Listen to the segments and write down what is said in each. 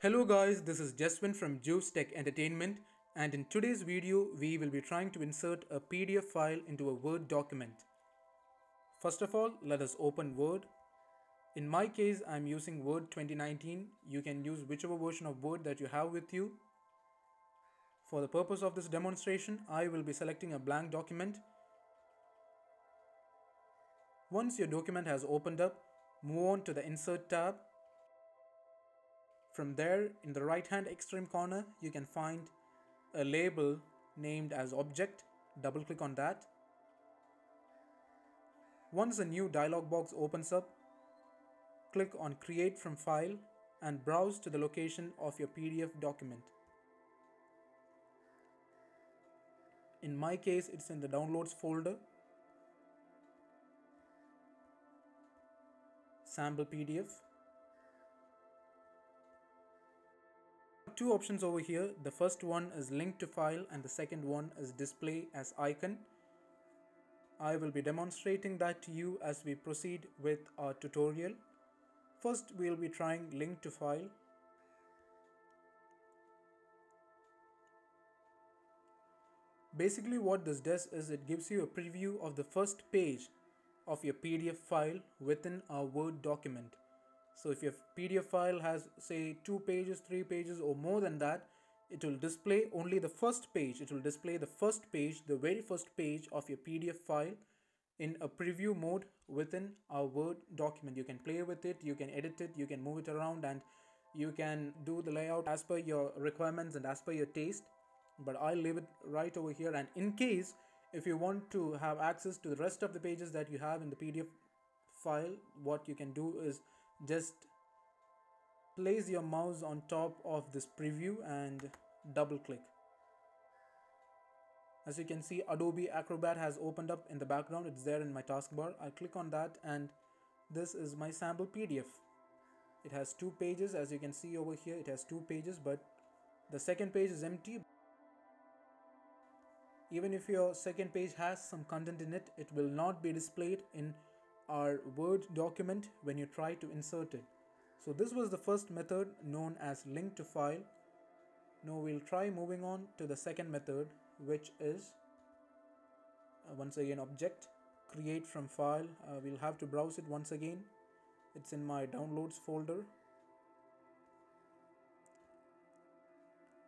Hello guys, this is Jaswin from Juice Tech Entertainment and in today's video we will be trying to insert a PDF file into a Word document. First of all, let us open Word. In my case, I'm using Word 2019. You can use whichever version of Word that you have with you. For the purpose of this demonstration, I will be selecting a blank document. Once your document has opened up, move on to the Insert tab from there, in the right hand extreme corner, you can find a label named as object. Double click on that. Once a new dialog box opens up, click on create from file and browse to the location of your PDF document. In my case, it's in the downloads folder. Sample PDF. Two options over here. The first one is link to file and the second one is display as icon. I will be demonstrating that to you as we proceed with our tutorial. First we'll be trying link to file. Basically what this does is it gives you a preview of the first page of your PDF file within our Word document. So if your PDF file has say two pages, three pages or more than that, it will display only the first page. It will display the first page, the very first page of your PDF file in a preview mode within our Word document. You can play with it, you can edit it, you can move it around and you can do the layout as per your requirements and as per your taste. But I'll leave it right over here and in case if you want to have access to the rest of the pages that you have in the PDF file, what you can do is just place your mouse on top of this preview and double click. As you can see Adobe Acrobat has opened up in the background. It's there in my taskbar. I click on that and this is my sample PDF it has two pages. As you can see over here it has two pages but the second page is empty. Even if your second page has some content in it it will not be displayed in our Word document when you try to insert it. So this was the first method known as link to file. Now we'll try moving on to the second method which is uh, once again object create from file. Uh, we'll have to browse it once again. It's in my downloads folder.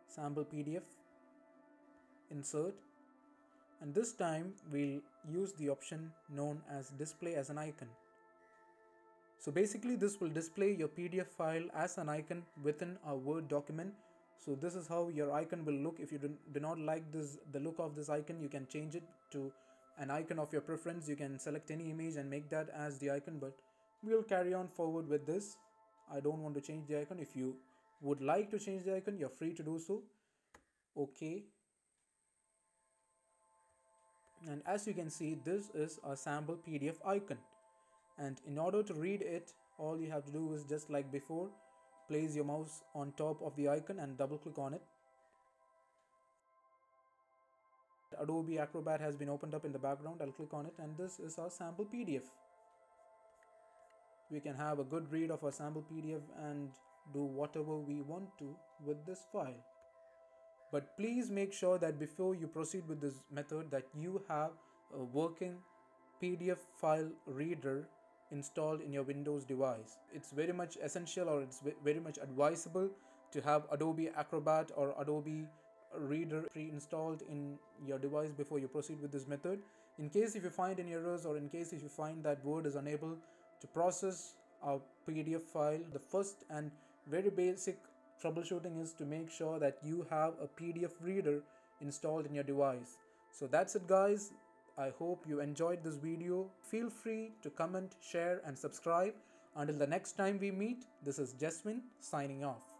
Sample PDF insert and this time we'll use the option known as display as an icon. So basically this will display your PDF file as an icon within a Word document. So this is how your icon will look. If you do not like this the look of this icon, you can change it to an icon of your preference. You can select any image and make that as the icon, but we'll carry on forward with this. I don't want to change the icon. If you would like to change the icon, you're free to do so. Okay, and as you can see this is a sample PDF icon. And in order to read it all you have to do is just like before place your mouse on top of the icon and double click on it. Adobe Acrobat has been opened up in the background. I'll click on it. And this is our sample PDF we can have a good read of our sample PDF and do whatever we want to with this file but please make sure that before you proceed with this method that you have a working PDF file reader installed in your Windows device. It's very much essential or it's very much advisable to have Adobe Acrobat or Adobe Reader pre-installed in your device before you proceed with this method. In case if you find any errors or in case if you find that Word is unable to process a PDF file, the first and very basic troubleshooting is to make sure that you have a PDF reader installed in your device. So that's it guys. I hope you enjoyed this video. Feel free to comment, share and subscribe. Until the next time we meet, this is Jaswin signing off.